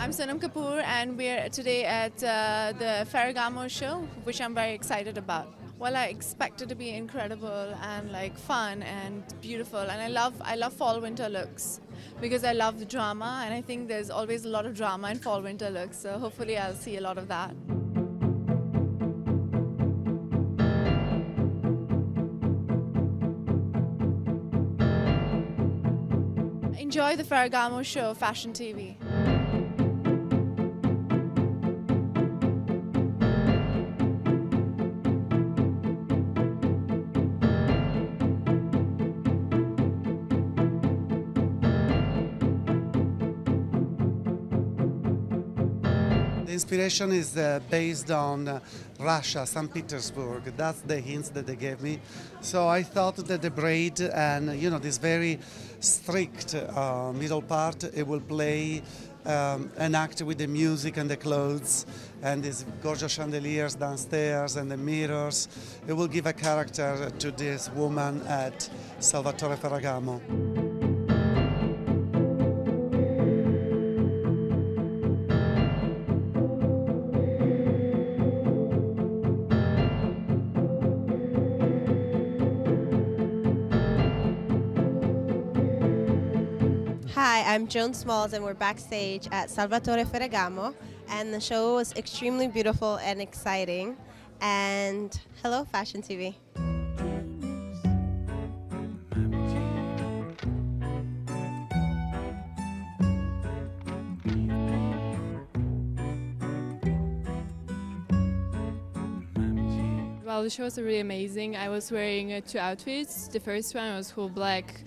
I'm Sonam Kapoor, and we're today at uh, the Ferragamo show, which I'm very excited about. Well, I expect it to be incredible and like fun and beautiful, and I love I love fall winter looks because I love the drama, and I think there's always a lot of drama in fall winter looks. So hopefully, I'll see a lot of that. Enjoy the Ferragamo show, Fashion TV. The inspiration is uh, based on uh, Russia, St. Petersburg. That's the hints that they gave me. So I thought that the braid and you know this very strict uh, middle part, it will play um, an act with the music and the clothes and these gorgeous chandeliers downstairs and the mirrors. It will give a character to this woman at Salvatore Ferragamo. Hi, I'm Joan Smalls, and we're backstage at Salvatore Ferragamo. And the show was extremely beautiful and exciting. And hello, Fashion TV. Well, the show was really amazing. I was wearing two outfits. The first one was full black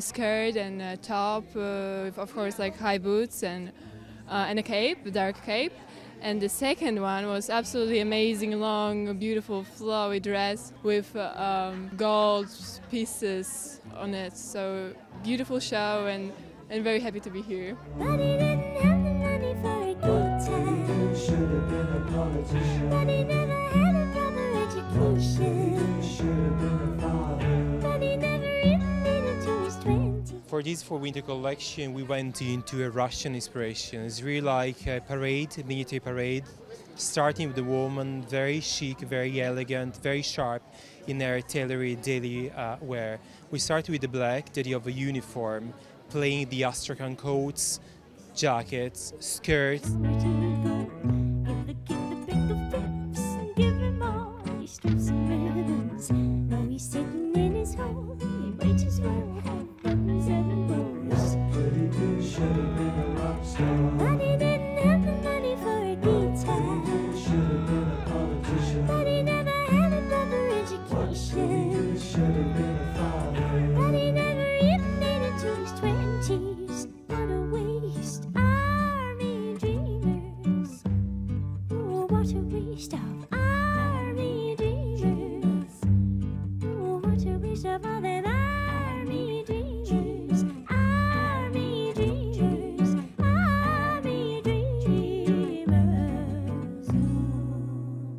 skirt and uh, top, uh, of course like high boots and uh, and a cape, a dark cape. And the second one was absolutely amazing, long, beautiful, flowy dress with uh, um, gold pieces on it. So beautiful show, and and very happy to be here. But he didn't have the a guitar. But he never had a proper education. For this for winter collection, we went into a Russian inspiration. It's really like a parade, a military parade, starting with the woman, very chic, very elegant, very sharp in her tailored daily uh, wear. We start with the black, the of a uniform, playing the Astrakhan coats, jackets, skirts, education. But he never even made it to his twenties. What a waste, army dreamers. Oh, what a waste of army dreamers. Oh, what a waste of all that army dreamers. Army dreamers. Army dreamers.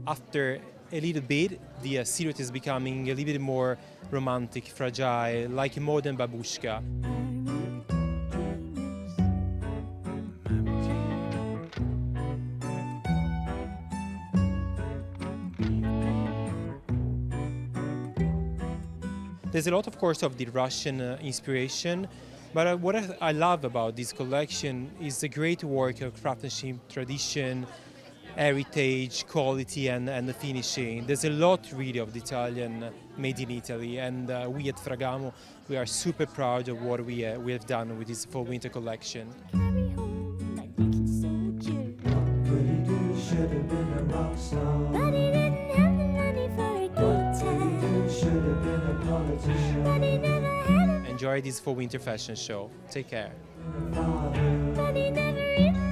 after a little bit, the uh, silhouette is becoming a little bit more romantic, fragile, like a modern babushka. There's a lot, of course, of the Russian uh, inspiration, but uh, what I, I love about this collection is the great work of craftsmanship, tradition, heritage, quality, and, and the finishing. There's a lot really of the Italian made in Italy, and uh, we at Ferragamo we are super proud of what we uh, we have done with this fall winter collection. Carry home that wicked soldier. But he didn't have the money for a guitar. But he never had a Enjoy this fall winter fashion show. Take care. but he never